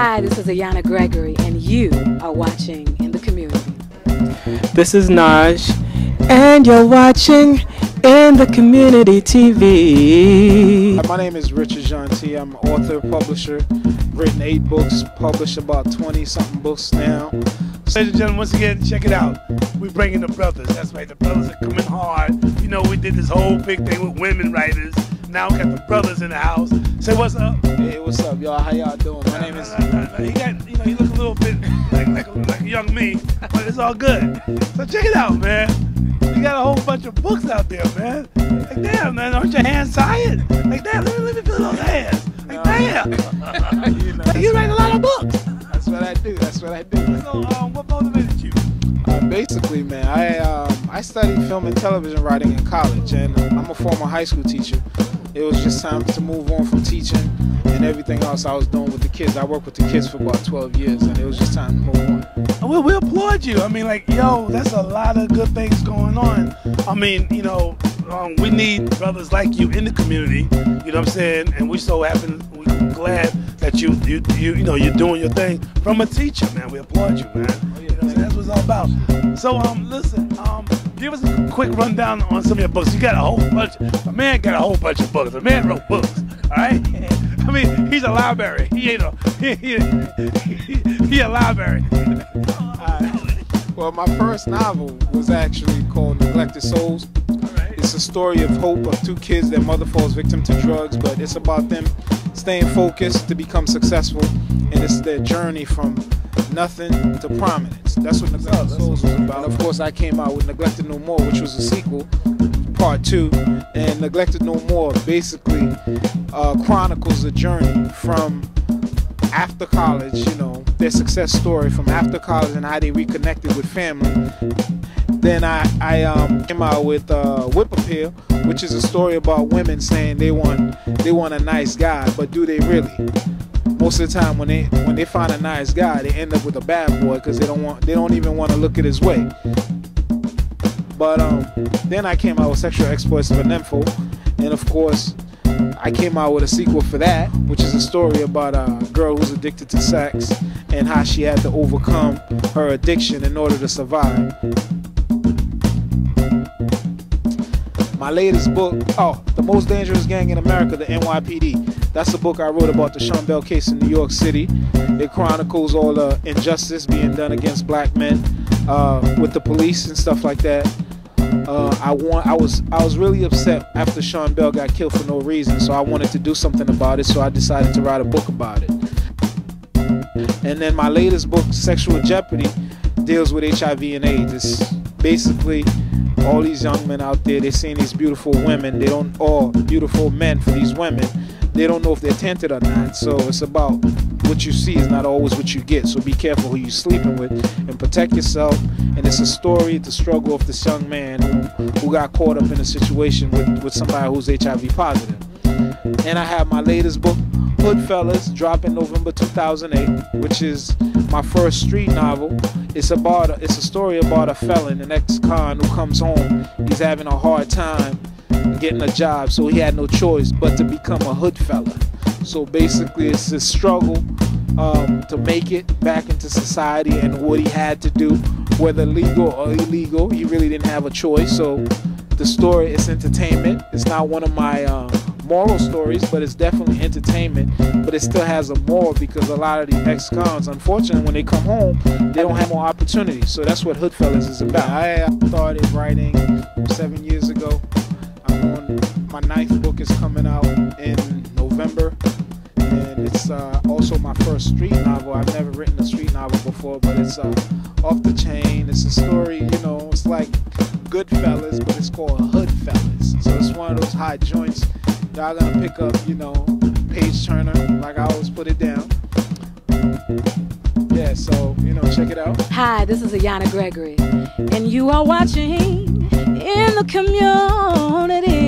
Hi, this is Ayana Gregory, and you are watching In the Community. This is Naj, and you're watching In the Community TV. My name is Richard Jeanty. I'm an author, publisher, written eight books, published about 20 something books now. Ladies and gentlemen, once again, check it out. We're bringing the brothers. That's right. The brothers are coming hard. You know, we did this whole big thing with women writers. Now we got the brothers in the house. Say what's up. Hey, what's up, y'all? How y'all doing? My name is. Uh, he got, you know, he look a little bit like like, like a young me, but it's all good. So check it out, man. You got a whole bunch of books out there, man. Like damn, man, aren't your hands tired? Like damn, let me, let me feel those hands. Like damn, studied film and television writing in college, and I'm a former high school teacher. It was just time to move on from teaching and everything else I was doing with the kids. I worked with the kids for about 12 years, and it was just time to move on. We, we applaud you. I mean, like, yo, that's a lot of good things going on. I mean, you know, um, we need brothers like you in the community. You know what I'm saying? And we so happen, we're glad that you, you, you, you know, you're doing your thing from a teacher, man. We applaud you, man. You know, that's what it's all about. So, um, listen, um, give us a quick rundown on some of your books. You got a whole bunch. A man got a whole bunch of books. A man wrote books. All right. I mean, he's a library. He ain't a he, he, he, he a library. Well, my first novel was actually called Neglected Souls. It's a story of hope of two kids. Their mother falls victim to drugs, but it's about them staying focused to become successful, and it's their journey from nothing to prominence. That's what Neglected Souls was about. And of course, I came out with Neglected No More, which was a sequel, part two, and Neglected No More basically uh, chronicles the journey from after college, you know, their success story from after college and how they reconnected with family. Then I, I um, came out with uh, Whip Appeal, which is a story about women saying they want they want a nice guy, but do they really? Most of the time, when they when they find a nice guy, they end up with a bad boy because they don't want they don't even want to look at his way. But um, then I came out with Sexual Exploits of a Nympho, and of course, I came out with a sequel for that, which is a story about a girl who's addicted to sex and how she had to overcome her addiction in order to survive. My latest book, oh, The Most Dangerous Gang in America, the NYPD. That's the book I wrote about the Sean Bell case in New York City. It chronicles all the injustice being done against black men uh, with the police and stuff like that. Uh, I want. I was. I was really upset after Sean Bell got killed for no reason. So I wanted to do something about it. So I decided to write a book about it. And then my latest book, Sexual Jeopardy, deals with HIV and AIDS. It's basically all these young men out there. They're seeing these beautiful women. They don't. All beautiful men for these women. They don't know if they're tainted or not. So it's about what you see is not always what you get. So be careful who you're sleeping with and protect yourself. And it's a story, the struggle of this young man who, who got caught up in a situation with, with somebody who's HIV positive. And I have my latest book, Hoodfellas, dropping November 2008, which is my first street novel. It's about a, it's a story about a felon, an ex-con who comes home. He's having a hard time getting a job, so he had no choice but to become a hood fella. So basically, it's a struggle um, to make it back into society and what he had to do, whether legal or illegal. He really didn't have a choice. So the story is entertainment. It's not one of my uh, moral stories, but it's definitely entertainment. But it still has a moral because a lot of these ex-cons, unfortunately, when they come home, they don't have more opportunities. So that's what Hoodfellas is about. I started writing seven years my ninth book is coming out in November, and it's uh, also my first street novel. I've never written a street novel before, but it's uh, off the chain. It's a story, you know, it's like Goodfellas, but it's called Hoodfellas. So it's one of those high joints. Y'all gonna pick up, you know, page turner, like I always put it down. Yeah, so you know, check it out. Hi, this is Ayana Gregory, and you are watching In the Community.